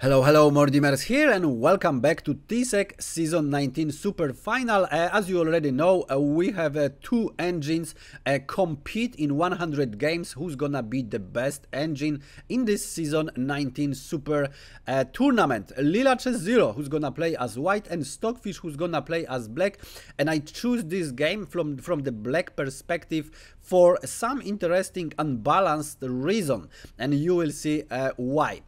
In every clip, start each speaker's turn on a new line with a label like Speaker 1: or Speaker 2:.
Speaker 1: Hello, hello, Mordimers here and welcome back to TCEC Season 19 Super Final. Uh, as you already know, uh, we have uh, two engines uh, compete in 100 games. Who's gonna be the best engine in this Season 19 Super uh, Tournament? Leela Chess Zero, who's gonna play as white, and Stockfish, who's gonna play as black. And I choose this game from, from the black perspective for some interesting unbalanced reason, and you will see uh, why.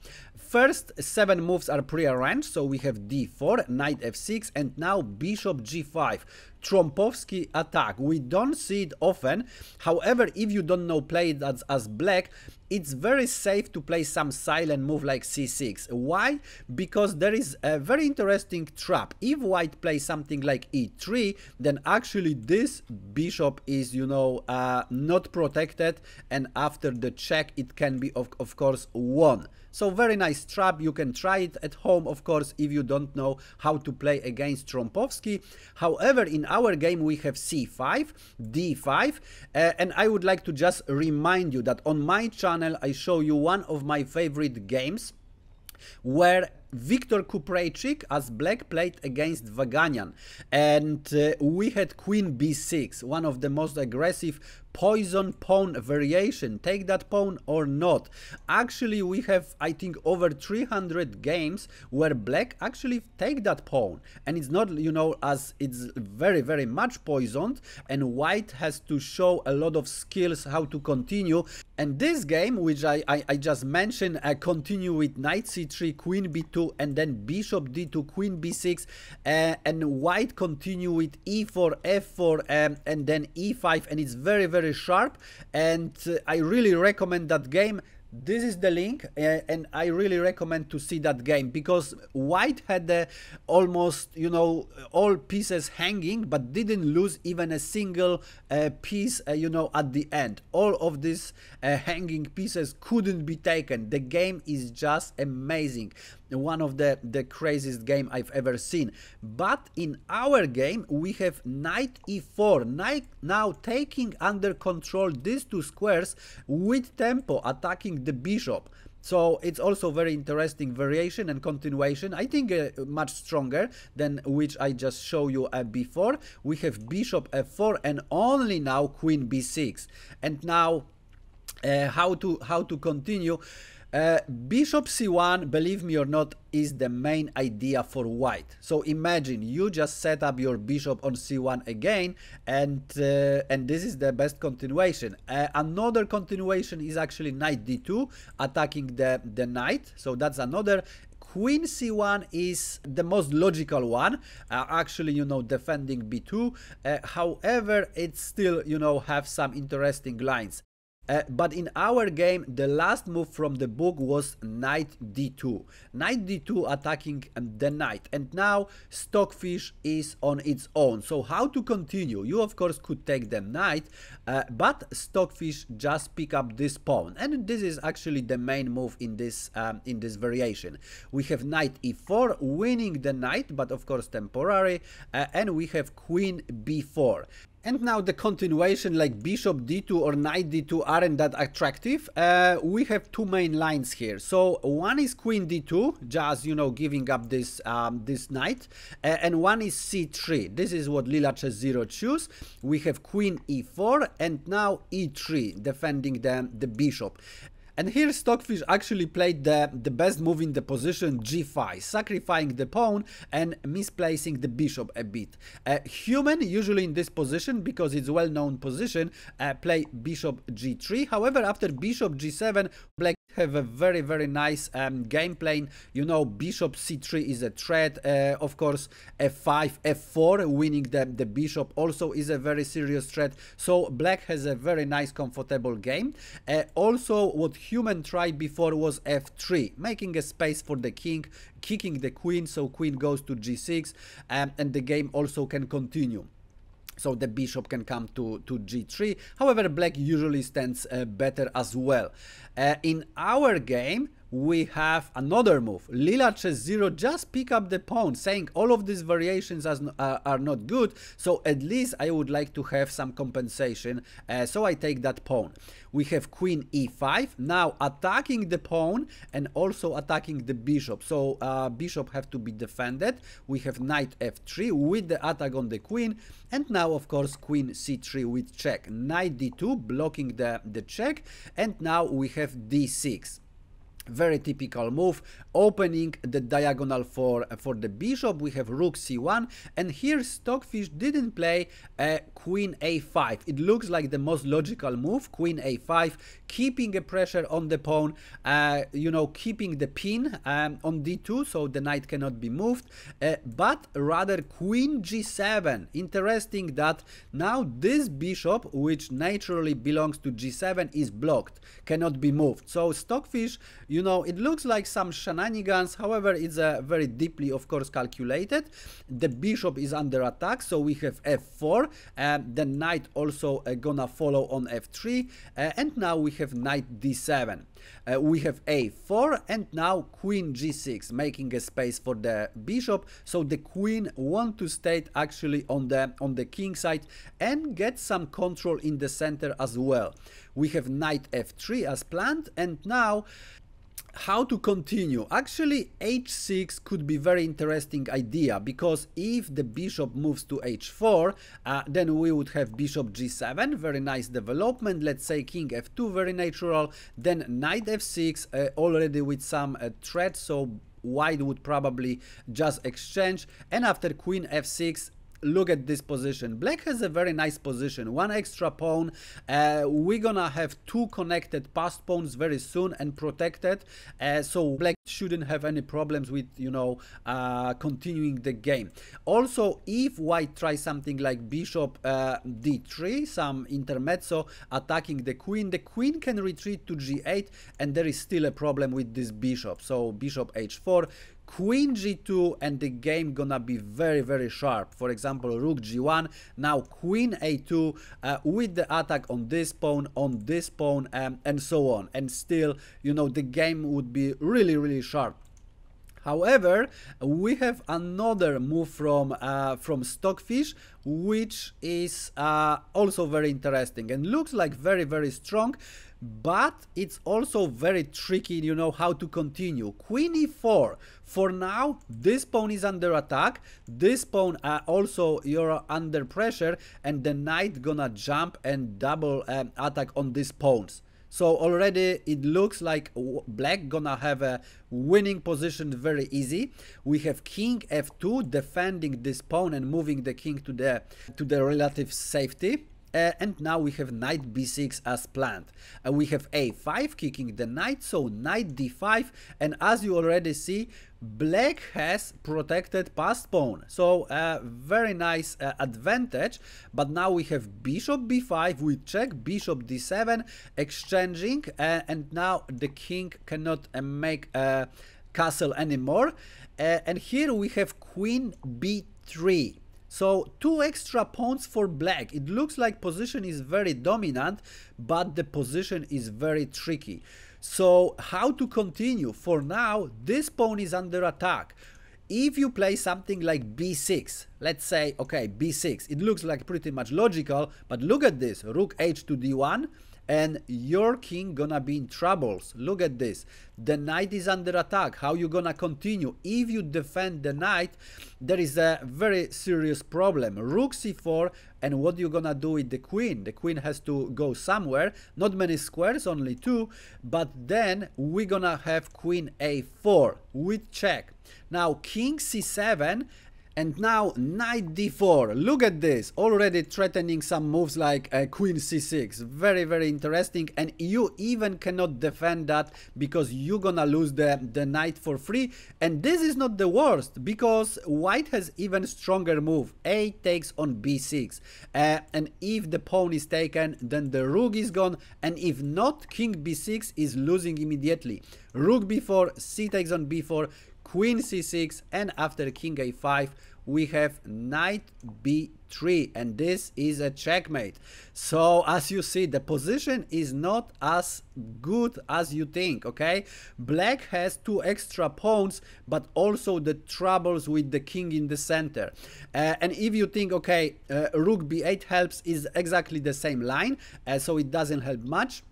Speaker 1: First seven moves are pre-arranged, so we have d4, knight f6, and now bishop g5. Trompowsky attack. We don't see it often. However, if you don't know play it as, as black, it's very safe to play some silent move like c6. Why? Because there is a very interesting trap. If white plays something like e3, then actually this bishop is, you know, uh, not protected and after the check it can be, of, of course, won. So very nice trap. You can try it at home, of course, if you don't know how to play against Trompowsky. However, in our game we have c5, d5, uh, and I would like to just remind you that on my channel I show you one of my favorite games where Viktor Kupreichik as black played against Vaganian and uh, we had queen b6 one of the most aggressive poison pawn variation take that pawn or not. Actually we have i think over 300 games where black actually take that pawn. And it's not you know as it's very very much poisoned and white has to show a lot of skills how to continue. And this game which i i, I just mentioned i continue with knight c3 queen b2 and then bishop d2 queen b6 uh, and white continue with e4 f4 um, and then e5 and it's very very very sharp and uh, I really recommend that game. This is the link uh, and i really recommend to see that game because white had the almost you know all pieces hanging but didn't lose even a single uh, piece uh, you know at the end. All of these uh, hanging pieces couldn't be taken. The game is just amazing one of the, the craziest game I've ever seen. But in our game, we have knight e4, knight now taking under control these two squares with tempo, attacking the bishop. So it's also very interesting variation and continuation. I think uh, much stronger than which I just show you uh, before. We have bishop f4 and only now queen b6. And now uh, how to how to continue uh, bishop c1, believe me or not, is the main idea for white. So imagine you just set up your bishop on c1 again, and uh, and this is the best continuation. Uh, another continuation is actually knight d2, attacking the, the knight. So that's another queen c1 is the most logical one uh, actually you know defending b2 uh, however it still you know have some interesting lines uh, but in our game, the last move from the book was knight d2. Knight d2 attacking um, the knight. And now Stockfish is on its own. So how to continue? You of course could take the knight, uh, but Stockfish just pick up this pawn. And this is actually the main move in this, um, in this variation. We have knight e4 winning the knight, but of course temporary. Uh, and we have queen b4. And now the continuation like bishop d2 or knight d2 aren't that attractive. Uh, we have two main lines here. So one is queen d2, just, you know, giving up this um, this knight. Uh, and one is c3. This is what Leela Chess 0 choose. We have queen e4 and now e3, defending the, the bishop. And here Stockfish actually played the, the best move in the position g5, sacrificing the pawn and misplacing the bishop a bit. Uh, human usually in this position, because it's a well-known position, uh, play bishop g3. However, after bishop g7, black have a very very nice um, game plan. You know bishop c3 is a threat uh, of course. F5 f4 winning the, the bishop also is a very serious threat. So black has a very nice comfortable game. Uh, also what human tried before was f3 making a space for the king kicking the queen so queen goes to g6 um, and the game also can continue so the bishop can come to, to g3. However, black usually stands uh, better as well. Uh, in our game, we have another move. Leela chess 0 just pick up the pawn, saying all of these variations are, uh, are not good, so at least I would like to have some compensation, uh, so I take that pawn. We have queen e5, now attacking the pawn and also attacking the bishop, so uh, bishop have to be defended. We have knight f3 with the attack on the queen, and now of course queen c3 with check. Knight d2 blocking the, the check, and now we have d6 very typical move opening the diagonal for for the bishop. We have rook c1 and here stockfish didn't play uh, a queen a5 it looks like the most logical move queen a5 keeping a pressure on the pawn uh, you know keeping the pin um, on d2 so the knight cannot be moved. Uh, but rather queen g7 interesting that now this bishop which naturally belongs to g7 is blocked cannot be moved. So stockfish you know it looks like some shenanigans. However it's uh, very deeply of course calculated. The bishop is under attack so we have f4 and uh, the knight also uh, gonna follow on f3 uh, and now we have knight d7 uh, we have a4 and now queen g6 making a space for the bishop. So the queen want to stay actually on the on the king side and get some control in the center as well. We have knight f3 as planned and now how to continue. Actually h6 could be very interesting idea because if the bishop moves to h4 uh, then we would have bishop g7 very nice development. Let's say king f2 very natural. Then knight f6 uh, already with some uh, threat so white would probably just exchange. And after queen f6 look at this position. Black has a very nice position, one extra pawn. Uh, we're gonna have two connected passed pawns very soon and protected. Uh, so black shouldn't have any problems with, you know, uh, continuing the game. Also, if white tries something like bishop uh, d3, some intermezzo attacking the queen, the queen can retreat to g8 and there is still a problem with this bishop. So bishop h4, queen g2 and the game gonna be very very sharp. For example rook g1 now queen a2 uh, with the attack on this pawn on this pawn um, and so on. And still you know the game would be really really sharp. However, we have another move from uh, from Stockfish, which is uh, also very interesting and looks like very very strong but it's also very tricky you know how to continue queen e4 for now this pawn is under attack this pawn uh, also you're under pressure and the knight gonna jump and double um, attack on these pawns so already it looks like black gonna have a winning position very easy. We have king f2 defending this pawn and moving the king to the to the relative safety. Uh, and now we have knight b6 as planned. Uh, we have a5 kicking the knight, so knight d5, and as you already see, black has protected passed pawn. So uh, very nice uh, advantage, but now we have bishop b5, we check bishop d7, exchanging, uh, and now the king cannot uh, make a castle anymore. and here we have queen b3. So two extra pawns for black. It looks like position is very dominant, but the position is very tricky. So how to continue? For now, this pawn is under attack. If you play something like b6, let's say, okay, b6, it looks like pretty much logical, but look at this, rook h to d1, and your king gonna be in troubles. Look at this. The knight is under attack. How you gonna continue? If you defend the knight, there is a very serious problem. Rook c4 and what you gonna do with the queen? The queen has to go somewhere. Not many squares, only two. But then we're gonna have queen a4 with check. Now king c7 and now knight d4. Look at this. Already threatening some moves like uh, queen c6. Very, very interesting. And you even cannot defend that because you're gonna lose the, the knight for free. And this is not the worst because white has even stronger move. A takes on b6. Uh, and if the pawn is taken, then the rook is gone. And if not, king b6 is losing immediately. Rook b4, c takes on b4, queen c6 and after king a5 we have knight b3 and this is a checkmate. So as you see the position is not as good as you think okay? Black has two extra pawns but also the troubles with the king in the center. Uh, and if you think okay uh, rook b8 helps is exactly the same line uh, so it doesn't help much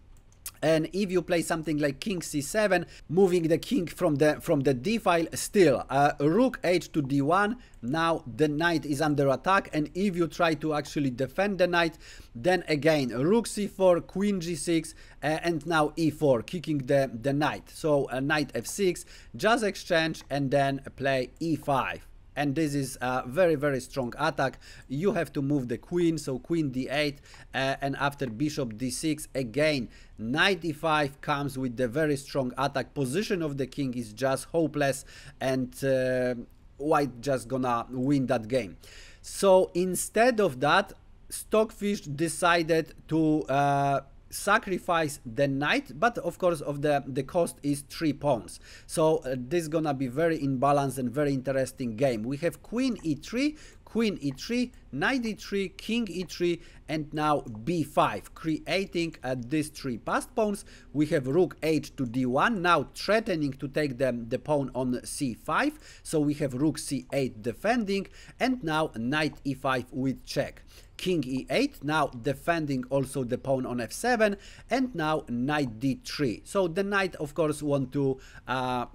Speaker 1: and if you play something like king c7 moving the king from the from the d file still uh, rook h to d1 now the knight is under attack. And if you try to actually defend the knight then again rook c4 queen g6 uh, and now e4 kicking the the knight. So uh, knight f6 just exchange and then play e5 and this is a very very strong attack. You have to move the queen so queen d8 uh, and after bishop d6 again knight e5 comes with the very strong attack. Position of the king is just hopeless and uh, white just gonna win that game. So instead of that stockfish decided to uh, sacrifice the knight but of course of the the cost is three pawns so uh, this is gonna be very imbalanced and very interesting game. We have queen e3 queen e3 knight e3 king e3 and now b5 creating uh, these three passed pawns. We have rook h to d1 now threatening to take them the pawn on c5 so we have rook c8 defending and now knight e5 with check. King e8 now defending also the pawn on f7 and now knight d3 so the knight of course want to uh,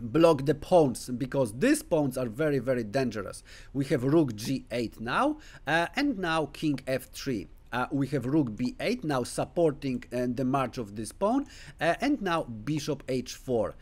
Speaker 1: block the pawns because these pawns are very very dangerous. We have rook g8 now uh, and now king f3 uh, we have rook b8 now supporting uh, the march of this pawn uh, and now bishop h4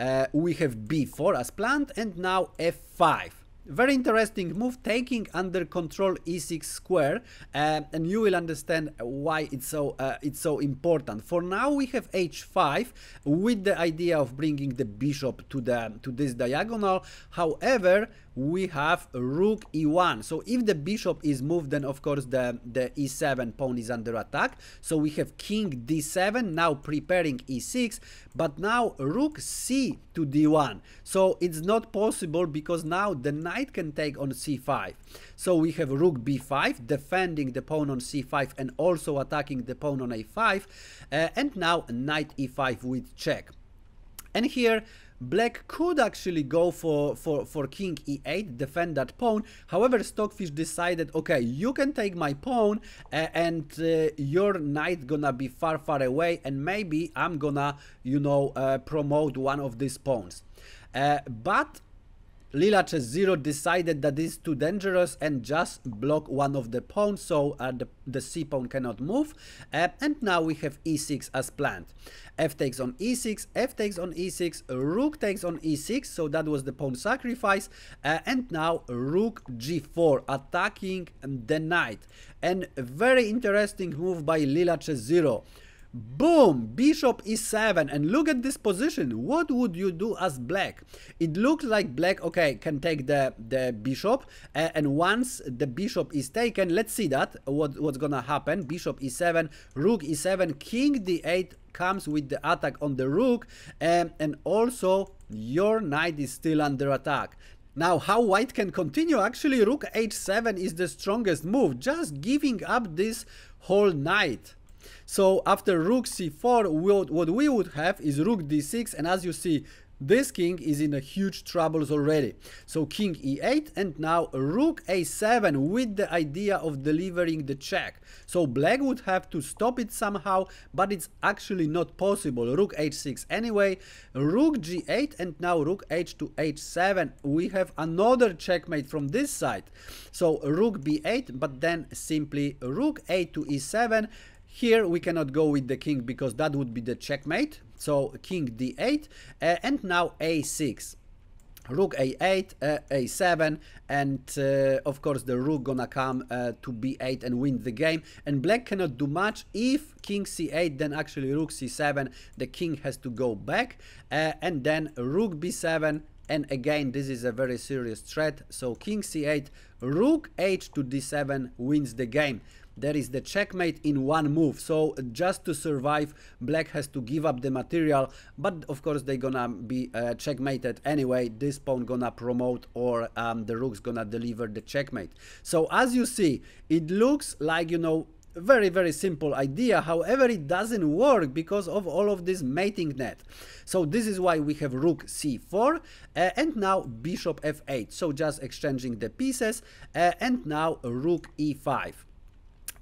Speaker 1: uh, we have b4 as planned and now f5 very interesting move taking under control e6 square uh, and you will understand why it's so uh, it's so important. For now we have h5 with the idea of bringing the bishop to the to this diagonal. However we have rook e1 so if the bishop is moved then of course the the e7 pawn is under attack. So we have king d7 now preparing e6 but now rook c to d1 so it's not possible because now the knight can take on c5 so we have rook b5 defending the pawn on c5 and also attacking the pawn on a5 uh, and now knight e5 with check. And here Black could actually go for, for, for king e8, defend that pawn. However, Stockfish decided, okay, you can take my pawn uh, and uh, your knight gonna be far, far away and maybe I'm gonna, you know, uh, promote one of these pawns. Uh, but Leela Chess Zero decided that this is too dangerous and just block one of the pawns so uh, the, the c pawn cannot move. Uh, and now we have e6 as planned. F takes on e6 f takes on e6 rook takes on e6 so that was the pawn sacrifice. Uh, and now rook g4 attacking the knight. And very interesting move by Leela Chess Zero Boom! Bishop e7 and look at this position. What would you do as black? It looks like black, okay, can take the, the bishop uh, and once the bishop is taken, let's see that, what, what's gonna happen. Bishop e7, rook e7, king d8 comes with the attack on the rook um, and also your knight is still under attack. Now, how white can continue? Actually, rook h7 is the strongest move, just giving up this whole knight. So after rook c4, what we would have is rook d6, and as you see, this king is in a huge troubles already. So king e8 and now rook a7 with the idea of delivering the check. So black would have to stop it somehow, but it's actually not possible. Rook h6 anyway, rook g8 and now rook h to h7. We have another checkmate from this side. So rook b8, but then simply rook a to e7 here we cannot go with the king because that would be the checkmate. So king d8 uh, and now a6 rook a8 uh, a7 and uh, of course the rook gonna come uh, to b8 and win the game. And black cannot do much. If king c8 then actually rook c7 the king has to go back uh, and then rook b7 and again this is a very serious threat. So king c8 rook h to d7 wins the game there is the checkmate in one move. So just to survive black has to give up the material. But of course they're gonna be uh, checkmated anyway. This pawn gonna promote or um, the rook's gonna deliver the checkmate. So as you see it looks like you know very very simple idea. However it doesn't work because of all of this mating net. So this is why we have rook c4 uh, and now bishop f8 so just exchanging the pieces uh, and now rook e5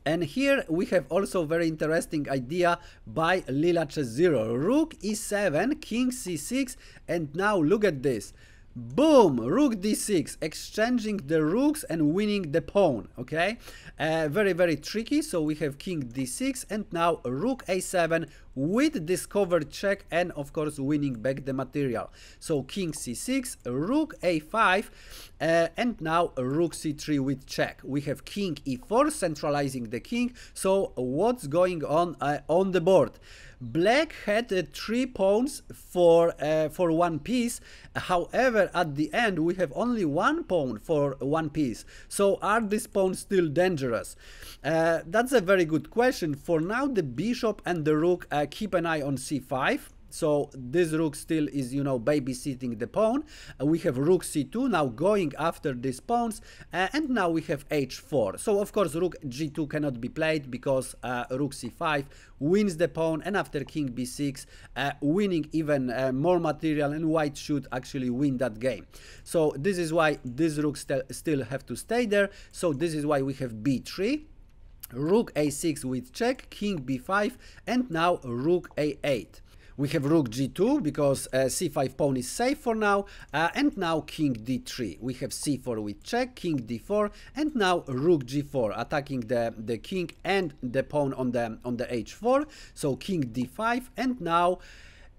Speaker 1: and here we have also very interesting idea by Leela Chess Zero. Rook e7, king c6, and now look at this. Boom! Rook d6, exchanging the rooks and winning the pawn, okay? Uh, very, very tricky, so we have king d6 and now rook a7 with discovered check and of course winning back the material. So king c6, rook a5 uh, and now rook c3 with check. We have king e4 centralizing the king, so what's going on uh, on the board? Black had uh, three pawns for uh, for one piece. However, at the end we have only one pawn for one piece. So are these pawns still dangerous? Uh, that's a very good question. For now, the bishop and the rook uh, keep an eye on c5 so this rook still is, you know, babysitting the pawn. Uh, we have rook c2 now going after these pawns. Uh, and now we have h4. So of course rook g2 cannot be played because uh, rook c5 wins the pawn. And after king b6, uh, winning even uh, more material and white should actually win that game. So this is why this rook st still have to stay there. So this is why we have b3 rook a6 with check, king b5, and now rook a8. We have rook g2 because uh, c5 pawn is safe for now uh, and now king d3. We have c4 with check, king d4 and now rook g4 attacking the, the king and the pawn on the, on the h4. So king d5 and now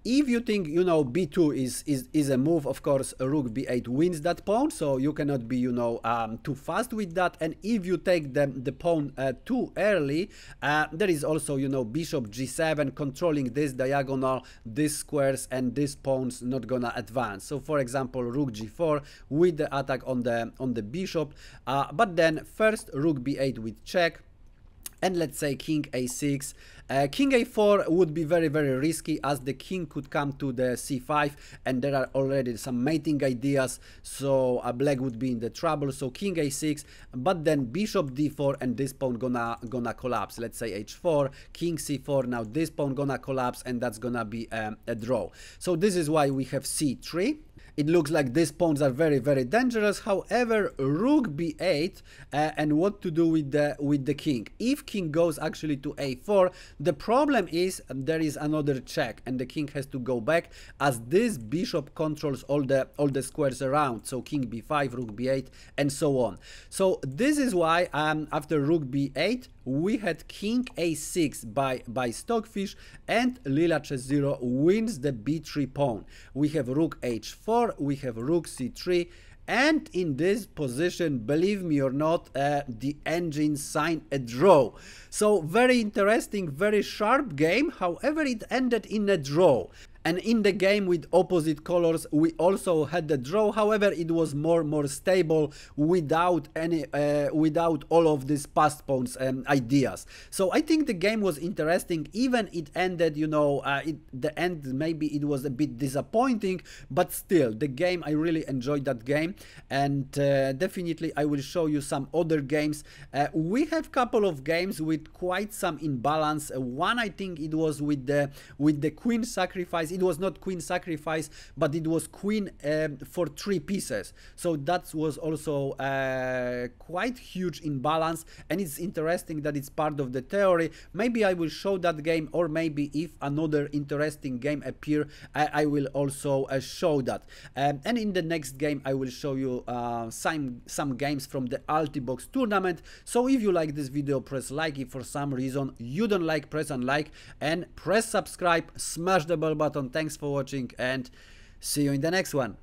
Speaker 1: if you think you know b2 is is is a move of course rook b8 wins that pawn so you cannot be you know um, too fast with that. And if you take the the pawn uh, too early uh, there is also you know bishop g7 controlling this diagonal these squares and these pawns not gonna advance. So for example rook g4 with the attack on the on the bishop uh, but then first rook b8 with check and let's say king a6 uh, king a4 would be very very risky as the king could come to the c5 and there are already some mating ideas so a black would be in the trouble so king a6 but then bishop d4 and this pawn gonna gonna collapse. Let's say h4 king c4 now this pawn gonna collapse and that's gonna be um, a draw. So this is why we have c3 it looks like these pawns are very very dangerous. However rook b8 uh, and what to do with the with the king? If king goes actually to a4 the problem is there is another check and the king has to go back as this bishop controls all the all the squares around. So king b5 rook b8 and so on. So this is why um, after rook b8 we had king a6 by, by Stockfish and Leela Chess Zero wins the b3 pawn. We have rook h4, we have rook c3 and in this position, believe me or not, uh, the engine signed a draw. So very interesting, very sharp game. However, it ended in a draw and in the game with opposite colors we also had the draw. However it was more more stable without any uh, without all of these past pawns and ideas. So i think the game was interesting. Even it ended you know uh, it, the end maybe it was a bit disappointing but still the game i really enjoyed that game. And uh, definitely i will show you some other games. Uh, we have a couple of games with quite some imbalance. One i think it was with the with the queen sacrifice it was not queen sacrifice but it was queen um, for three pieces. So that was also uh, quite huge imbalance. And it's interesting that it's part of the theory. Maybe i will show that game or maybe if another interesting game appear i, I will also uh, show that. Um, and in the next game i will show you uh, some some games from the altibox tournament. So if you like this video press like. If for some reason you don't like press unlike. And press subscribe smash the bell button thanks for watching and see you in the next one